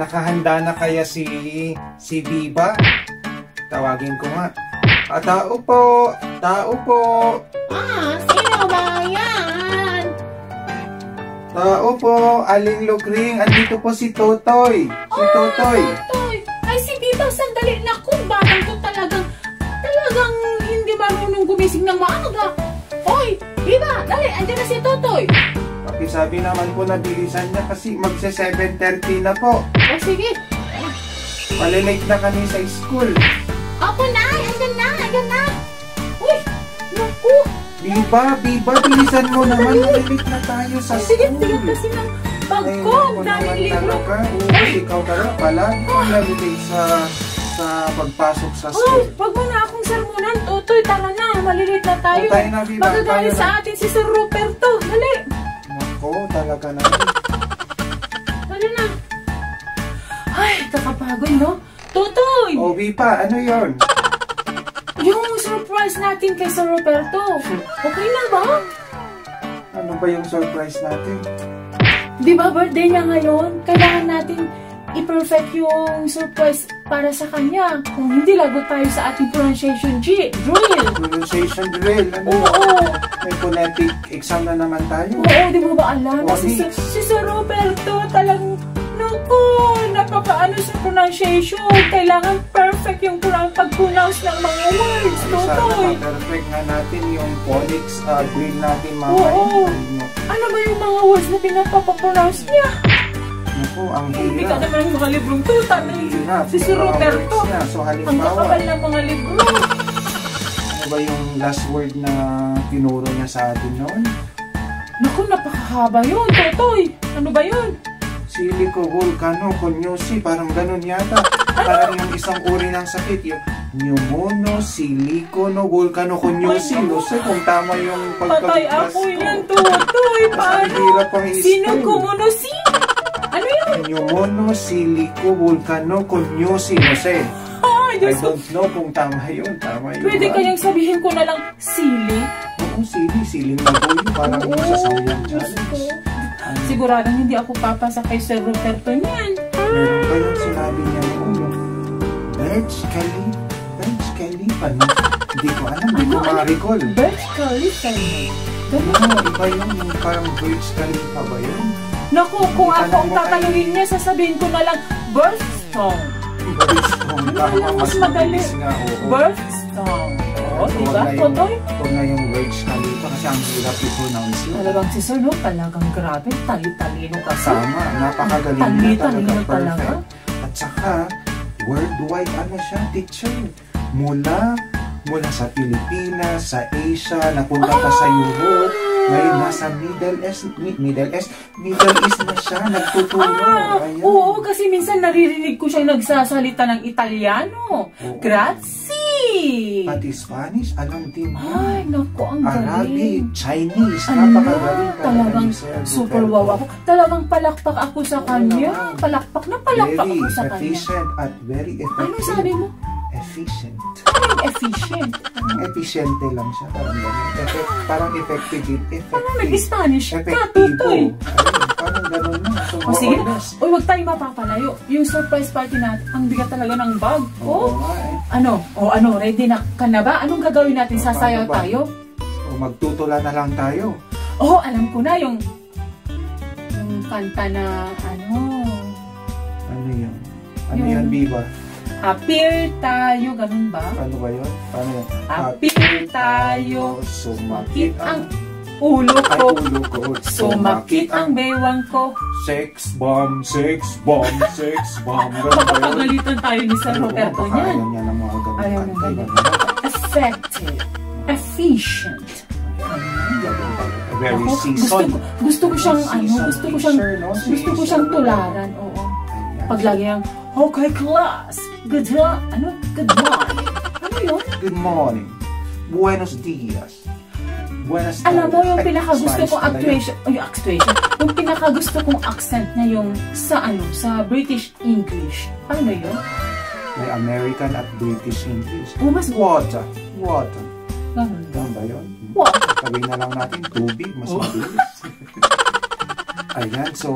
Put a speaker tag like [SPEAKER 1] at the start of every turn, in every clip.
[SPEAKER 1] nakahanda na kaya si si Biba? Tawagin ko nga. Ah, tao po! Tao po!
[SPEAKER 2] Ah, sino ba yan?
[SPEAKER 1] Tao po! Aling Lugring! Andito po si Totoy! Si Totoy!
[SPEAKER 2] Totoy. Ay, si Biba, sandali. Naku, batang ko talagang, talagang hindi marunong gumising ng maaga. Oy, Biba, dali, andyan na si Totoy.
[SPEAKER 1] Pakisabi naman po na bilisan niya kasi magse 7.30 na po.
[SPEAKER 2] O, sige.
[SPEAKER 1] Malilate na kami sa school.
[SPEAKER 2] Ako na, andyan na, andyan na. Uy, naku.
[SPEAKER 1] Biba! Biba! Bilisan mo naman! Malilate na tayo sa
[SPEAKER 2] Sige,
[SPEAKER 1] school!
[SPEAKER 2] tigat kasi ng bag ko. Ang daming libro.
[SPEAKER 1] Oo, ikaw palagi kang nalilate sa sa pagpasok sa school.
[SPEAKER 2] wag mo na akong sermonan, Totoy. Tara na, malilate na tayo.
[SPEAKER 1] Tayo na, Biba,
[SPEAKER 2] Magagalit sa
[SPEAKER 1] na.
[SPEAKER 2] atin si Sir Ruperto. Dali,
[SPEAKER 1] Nako, talaga na.
[SPEAKER 2] dali na. Ay, kakapagod, no? Totoy!
[SPEAKER 1] O, Biba, ano yon?
[SPEAKER 2] Yung surprise natin kay Sir Roberto. Okay na ba?
[SPEAKER 1] Ano ba yung surprise natin?
[SPEAKER 2] Di ba birthday niya ngayon? Kailangan natin i-perfect yung surprise para sa kanya. Kung hindi, lagot tayo sa ating pronunciation G. Drill.
[SPEAKER 1] Pronunciation drill. Ano
[SPEAKER 2] Oo, oo.
[SPEAKER 1] May phonetic exam na naman tayo.
[SPEAKER 2] Oo, di mo ba alam?
[SPEAKER 1] Oo,
[SPEAKER 2] Si, si Sir Roberto talagang, naku, napakaano sa pronunciation. Kailangan perfect yung pronoun- pag-pronounce ng mga words.
[SPEAKER 1] Sana
[SPEAKER 2] Totoy.
[SPEAKER 1] ma-perfect nga natin yung phonics uh, drill natin
[SPEAKER 2] Oo.
[SPEAKER 1] mamaya.
[SPEAKER 2] Ano ba yung mga words na pinapapronounce niya?
[SPEAKER 1] Naku, ang
[SPEAKER 2] Hindi ka
[SPEAKER 1] hirap.
[SPEAKER 2] naman mga librong tutan.
[SPEAKER 1] Hirap.
[SPEAKER 2] Si Sir Roberto.
[SPEAKER 1] So,
[SPEAKER 2] Ang
[SPEAKER 1] halimbawa,
[SPEAKER 2] kakabal ng mga libro.
[SPEAKER 1] ano ba yung last word na tinuro niya sa atin noon?
[SPEAKER 2] Naku, napakahaba yun, Totoy. Ano ba yun?
[SPEAKER 1] Silico volcano coniosi, parang ganun yata.
[SPEAKER 2] Ano?
[SPEAKER 1] Parang yung isang uri ng sakit, yung pneumono silicono volcano coniosi.
[SPEAKER 2] Ay,
[SPEAKER 1] No sé kung tama yung
[SPEAKER 2] Patay
[SPEAKER 1] pagkabigkas
[SPEAKER 2] ako
[SPEAKER 1] ko.
[SPEAKER 2] yan, Totoy.
[SPEAKER 1] Ang
[SPEAKER 2] Paano?
[SPEAKER 1] hirap.
[SPEAKER 2] Sino kumuno
[SPEAKER 1] Pneumono silico volcano coniosi. No sé.
[SPEAKER 2] Ay,
[SPEAKER 1] I don't know kung tama yun. Tama yun.
[SPEAKER 2] Pwede
[SPEAKER 1] ba?
[SPEAKER 2] kayang sabihin ko na lang, sili?
[SPEAKER 1] Oo, sili. Siling na po yun. Parang sa Sauyang
[SPEAKER 2] Diyos
[SPEAKER 1] Challenge.
[SPEAKER 2] Siguradong hindi ako papasa kay Sir Roberto niyan.
[SPEAKER 1] Meron ba yung sinabi niya noon? Yung Burj Khalifa? Burj Khalifa, no? Hindi ko alam. Hindi ko
[SPEAKER 2] Ano? Ano?
[SPEAKER 1] ma-recall.
[SPEAKER 2] Burj Khalifa. Ganun.
[SPEAKER 1] No, iba yun. Yung parang Burj Khalifa ba yun?
[SPEAKER 2] Naku, kung ako ang
[SPEAKER 1] na
[SPEAKER 2] tatanungin niya, sasabihin ko na lang, birthstone.
[SPEAKER 1] Birthstone.
[SPEAKER 2] Ano mas madali. Birthstone. Oo,
[SPEAKER 1] So,
[SPEAKER 2] di
[SPEAKER 1] wag
[SPEAKER 2] ba,
[SPEAKER 1] na yung-
[SPEAKER 2] Totoy?
[SPEAKER 1] Huwag na yung Burj Khalifa kasi ang hirap i-pronounce yun.
[SPEAKER 2] Talagang si Sir, no? Talagang grabe. Tali-talino kasi.
[SPEAKER 1] Tama, napakagaling na talaga. Perfect. At saka, worldwide ano siya, teacher. Mula, mula sa Pilipinas, sa Asia, napunta pa sa Europe. Ngayon, nasa Middle East, Mi- Middle East, Middle East na siya, nagtuturo.
[SPEAKER 2] Ah,
[SPEAKER 1] Ayan.
[SPEAKER 2] oo, kasi minsan naririnig ko siya nagsasalita ng Italiano.
[SPEAKER 1] Oo.
[SPEAKER 2] Grazie!
[SPEAKER 1] Pati Spanish, alam din niya.
[SPEAKER 2] Ay, naku, ang
[SPEAKER 1] Arabic,
[SPEAKER 2] galing.
[SPEAKER 1] Chinese,
[SPEAKER 2] Ano,
[SPEAKER 1] napakagaling talaga
[SPEAKER 2] talagang
[SPEAKER 1] ni Sir
[SPEAKER 2] super wow ako. Talagang palakpak ako sa kanya. Palakpak na palakpak
[SPEAKER 1] Very
[SPEAKER 2] ako sa kanya.
[SPEAKER 1] efficient at very effective.
[SPEAKER 2] Ano sabi mo?
[SPEAKER 1] Efficient.
[SPEAKER 2] Efficient.
[SPEAKER 1] Parang efficiente lang siya. Parang ganun. Effect, parang effective. Effective.
[SPEAKER 2] Parang nag-Spanish
[SPEAKER 1] Effectivo. Ayun, parang ganun na. So,
[SPEAKER 2] O sige, uy, wag tayong mapapalayo. Yung surprise party natin, ang bigat talaga ng bag
[SPEAKER 1] Oo nga eh.
[SPEAKER 2] Ano? O ano, ready na ka na ba? Anong gagawin natin?
[SPEAKER 1] O,
[SPEAKER 2] Sasayaw tayo?
[SPEAKER 1] O, magtutula na lang tayo.
[SPEAKER 2] Oh, alam ko na yung yung kanta na ano,
[SPEAKER 1] Ano yun? Ano
[SPEAKER 2] Yung-
[SPEAKER 1] yan, Biba?
[SPEAKER 2] Appear tayo, ganun ba?
[SPEAKER 1] Ano ba yun? Paano yun?
[SPEAKER 2] Appear tayo,
[SPEAKER 1] Sumakit
[SPEAKER 2] Kit ang ulo
[SPEAKER 1] Ay,
[SPEAKER 2] ko,
[SPEAKER 1] ulo ko.
[SPEAKER 2] sumakit ang bewang ko.
[SPEAKER 1] Sex bomb, sex bomb, sex bomb.
[SPEAKER 2] Makapagalitan tayo ni Sir
[SPEAKER 1] Oo,
[SPEAKER 2] Roberto niyan.
[SPEAKER 1] Ayaw niya ng mga ganun
[SPEAKER 2] Ayaw ng ganun. Effective, efficient.
[SPEAKER 1] Very
[SPEAKER 2] Ako, gusto
[SPEAKER 1] seasoned.
[SPEAKER 2] ko, gusto ko siyang ano, gusto ko siyang, gusto ko siyang tularan, oo.
[SPEAKER 1] Ayan.
[SPEAKER 2] Okay class, good luck, ano, good morning. Ano yun?
[SPEAKER 1] Good morning. Buenos dias. Buenas
[SPEAKER 2] Alam mo, yung pinakagusto kong actuation, ay, actuation, yung pinakagusto kong accent na yung sa ano, sa British English. Paano yun?
[SPEAKER 1] May American at British English.
[SPEAKER 2] Oh, mas
[SPEAKER 1] Water. Water.
[SPEAKER 2] ganun?
[SPEAKER 1] Ganun ba yun?
[SPEAKER 2] What?
[SPEAKER 1] Sabihin na lang natin, tubig, mas
[SPEAKER 2] Oh.
[SPEAKER 1] mabilis. Ayan, so,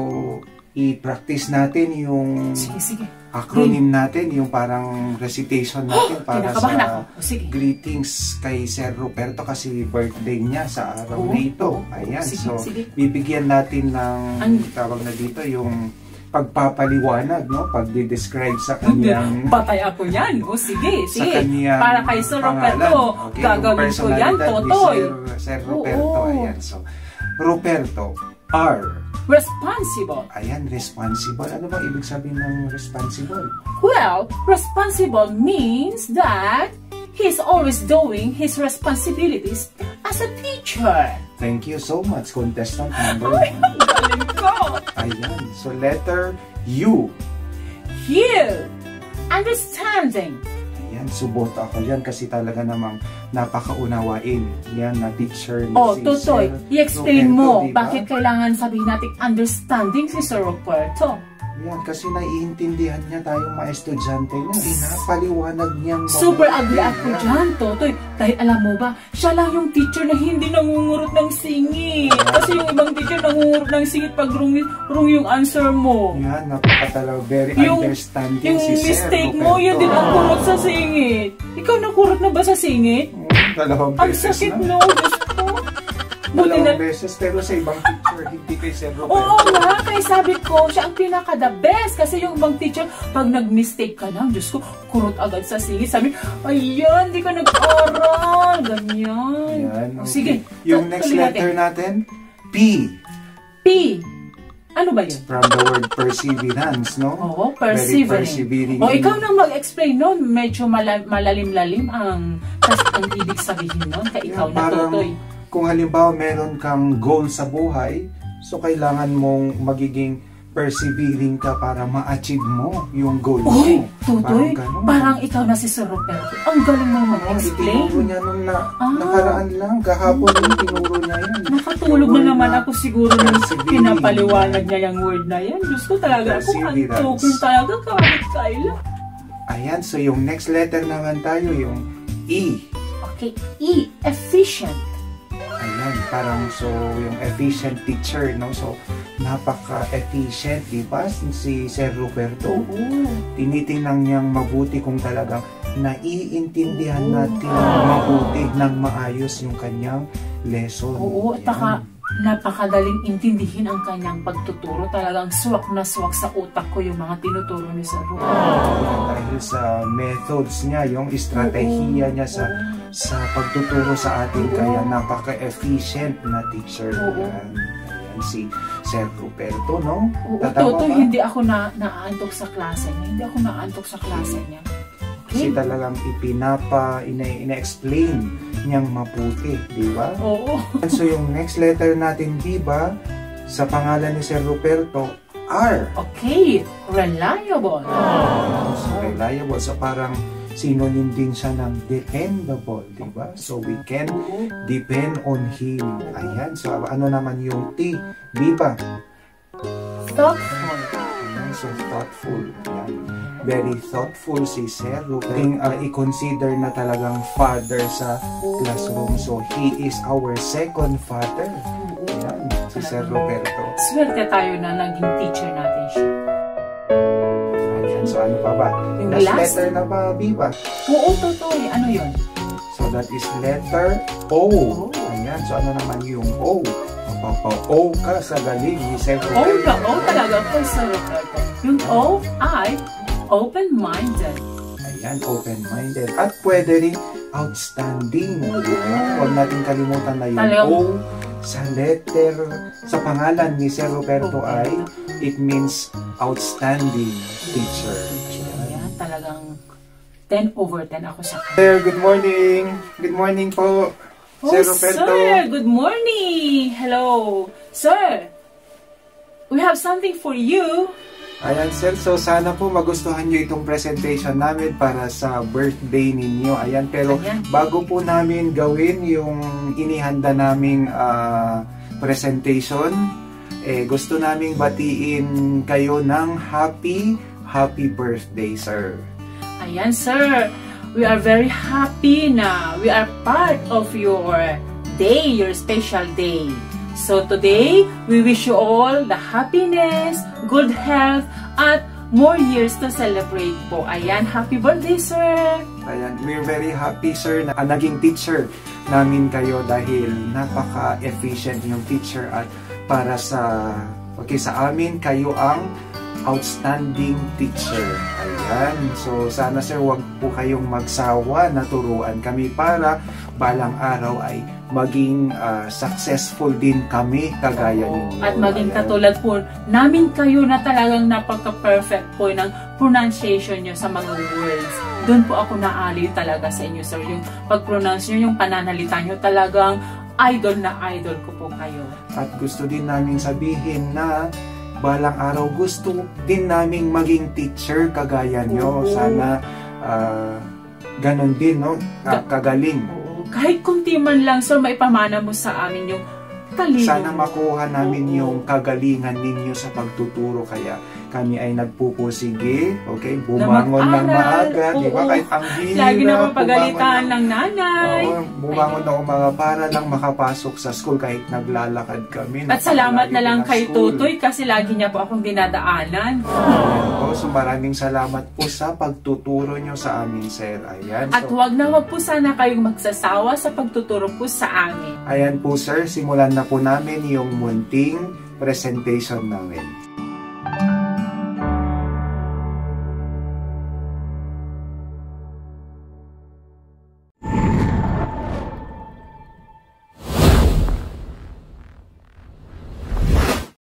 [SPEAKER 1] i-practice natin yung
[SPEAKER 2] Sige, sige.
[SPEAKER 1] acronym natin, yung parang recitation natin para
[SPEAKER 2] Kinakabahan
[SPEAKER 1] sa
[SPEAKER 2] ako. O, sige.
[SPEAKER 1] greetings kay Sir Roberto kasi birthday niya sa araw
[SPEAKER 2] Oo,
[SPEAKER 1] na ito. Ayan,
[SPEAKER 2] Sige,
[SPEAKER 1] so
[SPEAKER 2] sige.
[SPEAKER 1] bibigyan natin ng tawag na dito yung pagpapaliwanag, no? Pagdi-describe sa kanyang
[SPEAKER 2] Patay ako yan. O sige,
[SPEAKER 1] sa
[SPEAKER 2] sige.
[SPEAKER 1] kanyang
[SPEAKER 2] Para kay Sir. Roberto,
[SPEAKER 1] Okay,
[SPEAKER 2] gagawin ko yan, Totoy.
[SPEAKER 1] Sir, Sir Roberto,
[SPEAKER 2] Oo.
[SPEAKER 1] ayan. So, Roberto, R.
[SPEAKER 2] Responsible.
[SPEAKER 1] Ayan, responsible. Ano bang ibig sabihin ng responsible?
[SPEAKER 2] Well, responsible means that he's always doing his responsibilities as a teacher.
[SPEAKER 1] Thank you so much, contestant number one. Ayan, so letter U.
[SPEAKER 2] You. Understanding.
[SPEAKER 1] Ayan, subot ako yan kasi talaga namang napakaunawain. Yan na teacher ni
[SPEAKER 2] Oh,
[SPEAKER 1] si
[SPEAKER 2] Totoy, i-explain mo
[SPEAKER 1] diba?
[SPEAKER 2] bakit kailangan sabihin natin understanding si Sir Roberto.
[SPEAKER 1] Yan, kasi naiintindihan niya tayong mga estudyante niya. Pinapaliwanag niyang
[SPEAKER 2] Super
[SPEAKER 1] mabuti.
[SPEAKER 2] ugly ako
[SPEAKER 1] Yan.
[SPEAKER 2] dyan, Totoy. Dahil alam mo ba, siya lang yung teacher na hindi nangungurot ng singit. Kasi yung ibang teacher nangungurot ng singit pag wrong, wrong yung answer mo.
[SPEAKER 1] Yan, napakatalaw, very
[SPEAKER 2] Yung,
[SPEAKER 1] understanding
[SPEAKER 2] yung
[SPEAKER 1] si Sir
[SPEAKER 2] mistake mo, yun din ang kurot sa singit. Ikaw nakurot na ba sa singit?
[SPEAKER 1] Mm, Dalawang
[SPEAKER 2] Ang
[SPEAKER 1] beses
[SPEAKER 2] sakit
[SPEAKER 1] na.
[SPEAKER 2] no, Diyos ko. Buti na,
[SPEAKER 1] beses, pero sa ibang teacher, hindi kay Sir Roberto.
[SPEAKER 2] Oo nga, kaya sabi ko, siya ang pinaka the best. Kasi yung ibang teacher, pag nag-mistake ka lang, Diyos ko, kurot agad sa singit. Sabi, ayan, di ka nag-aral. Ganyan.
[SPEAKER 1] Yan,
[SPEAKER 2] O,
[SPEAKER 1] okay.
[SPEAKER 2] Sige.
[SPEAKER 1] Yung next
[SPEAKER 2] tuloy
[SPEAKER 1] letter natin, P.
[SPEAKER 2] P. Ano ba yun?
[SPEAKER 1] From the word perseverance, no?
[SPEAKER 2] Oo,
[SPEAKER 1] Very
[SPEAKER 2] persevering. O, ikaw na mag-explain nun. Medyo mala- malalim-lalim ang, ang ibig sabihin nun. Kaya ikaw
[SPEAKER 1] Yan,
[SPEAKER 2] na,
[SPEAKER 1] parang
[SPEAKER 2] Totoy.
[SPEAKER 1] kung halimbawa meron kang goal sa buhay, so kailangan mong magiging persevering ka para ma-achieve mo yung goal mo.
[SPEAKER 2] Uy, Totoy,
[SPEAKER 1] ganun.
[SPEAKER 2] parang ikaw na si Sir Roberto. Ang galing mo
[SPEAKER 1] Oh,
[SPEAKER 2] mag-explain.
[SPEAKER 1] itinuro niya nung na,
[SPEAKER 2] Ah.
[SPEAKER 1] nakaraan lang, kahapon yung tinuro niya yan.
[SPEAKER 2] Nakatulog na naman ako siguro nung pinapaliwanag niya yung word na yan. Diyos ko talaga ako, antukin talaga kahit kailan.
[SPEAKER 1] Ayan, so yung next letter naman tayo, yung E.
[SPEAKER 2] Okay, E, efficient.
[SPEAKER 1] Ayan, parang so yung efficient teacher, no? So, napaka-efficient, di ba? Si Sir Roberto.
[SPEAKER 2] Oo.
[SPEAKER 1] Tinitingnan niyang mabuti kung talagang naiintindihan natin mabuti ng maayos yung kanyang lesson.
[SPEAKER 2] Oo, at saka napakadaling intindihin ang kanyang pagtuturo. Talagang swak na swak sa utak ko yung mga tinuturo ni Sir Roberto.
[SPEAKER 1] Yan, dahil sa methods niya, yung estratehiya niya sa sa pagtuturo sa atin, kaya napaka-efficient na teacher.
[SPEAKER 2] Oo.
[SPEAKER 1] Yan. Ayan, si Sir Roberto, no?
[SPEAKER 2] Oo,
[SPEAKER 1] Tatawa
[SPEAKER 2] Toto,
[SPEAKER 1] ba?
[SPEAKER 2] hindi ako na naaantok sa klase niya. Hindi ako naaantok sa klase niya.
[SPEAKER 1] Kasi
[SPEAKER 2] Okay?
[SPEAKER 1] talagang ipinapa, ina- ina-explain niyang maputi, di ba?
[SPEAKER 2] Oo.
[SPEAKER 1] So yung next letter natin, di ba, sa pangalan ni Sir Roberto, R.
[SPEAKER 2] Okay, reliable.
[SPEAKER 1] So reliable. So parang synonym din siya ng dependable, di ba? So we can depend on Him. Ayan. So ano naman yung T, di ba?
[SPEAKER 2] Thoughtful.
[SPEAKER 1] Ayan, so thoughtful. Ayan. Very thoughtful si Sir. Ting, uh, i-consider na talagang father sa classroom. So he is our second father. Ayan, si Sir Roberto.
[SPEAKER 2] Swerte tayo na naging teacher natin siya.
[SPEAKER 1] So ano pa ba?
[SPEAKER 2] Yung
[SPEAKER 1] Last,
[SPEAKER 2] last?
[SPEAKER 1] letter na ba, Biba?
[SPEAKER 2] Oo, Totoy. Ano yun?
[SPEAKER 1] So that is letter O.
[SPEAKER 2] O.
[SPEAKER 1] Ayan, so ano naman yung O? Mapapa-O ka sa galing ni Sir
[SPEAKER 2] O na O talaga po sa. Yung O ay open-minded.
[SPEAKER 1] Ayan, open-minded. At pwede rin outstanding. Diba? Huwag natin kalimutan na yung
[SPEAKER 2] Talagang-
[SPEAKER 1] O sa letter, sa pangalan ni Sir Roberto
[SPEAKER 2] Oo.
[SPEAKER 1] ay it means outstanding teacher.
[SPEAKER 2] Ayan, talagang 10 over 10 ako sa kanya.
[SPEAKER 1] Sir, good morning. Good morning po.
[SPEAKER 2] Oh,
[SPEAKER 1] Sir Roberto.
[SPEAKER 2] sir, good morning. Hello. Sir, we have something for you.
[SPEAKER 1] Ayan, sir. So, sana po magustuhan nyo itong presentation namin para sa birthday ninyo. Ayan, pero
[SPEAKER 2] Ayan.
[SPEAKER 1] bago po namin gawin yung inihanda naming ah, presentation, eh, gusto naming batiin kayo ng happy, happy birthday, sir.
[SPEAKER 2] Ayan, sir. We are very happy na we are part of your day, your special day. So today, we wish you all the happiness, good health, at more years to celebrate po. Ayan, happy birthday, sir!
[SPEAKER 1] Ayan, we're very happy sir na naging teacher namin kayo dahil napaka-efficient yung teacher at para sa okay sa amin kayo ang outstanding teacher. Ayan. So sana sir wag po kayong magsawa na turuan kami para balang araw ay maging ah, successful din kami kagaya ninyo.
[SPEAKER 2] At maging
[SPEAKER 1] Ayan.
[SPEAKER 2] katulad po namin kayo na talagang napaka-perfect po ng pronunciation nyo sa mga words. Doon po ako naaliw talaga sa inyo, sir. Yung pag-pronounce nyo, yung pananalita nyo, talagang idol na idol ko kayo.
[SPEAKER 1] At gusto din namin sabihin na balang araw gusto din naming maging teacher kagaya nyo.
[SPEAKER 2] Oo.
[SPEAKER 1] Sana ah, ganon din, no? Ka- Kagaling.
[SPEAKER 2] Oo. Kahit kunti man lang, sir, maipamana mo sa amin yung talino.
[SPEAKER 1] Sana makuha namin
[SPEAKER 2] Oo.
[SPEAKER 1] yung kagalingan ninyo sa pagtuturo. Kaya kami ay nagpupusige, okay? Bumangon ng maaga, di ba?
[SPEAKER 2] Oo.
[SPEAKER 1] Kahit ang hirap.
[SPEAKER 2] Lagi naman pagalitan ng nanay.
[SPEAKER 1] Oo, bumangon ng umaga para lang makapasok sa school kahit naglalakad kami.
[SPEAKER 2] At salamat na lang
[SPEAKER 1] ng
[SPEAKER 2] kay
[SPEAKER 1] school.
[SPEAKER 2] Tutoy kasi lagi niya po akong dinadaanan.
[SPEAKER 1] Po. So maraming salamat po sa pagtuturo nyo sa amin, sir. Ayan.
[SPEAKER 2] At
[SPEAKER 1] So,
[SPEAKER 2] wag na wag po sana kayong magsasawa sa pagtuturo po sa amin.
[SPEAKER 1] ayan po, sir. Simulan na po namin yung munting presentation namin.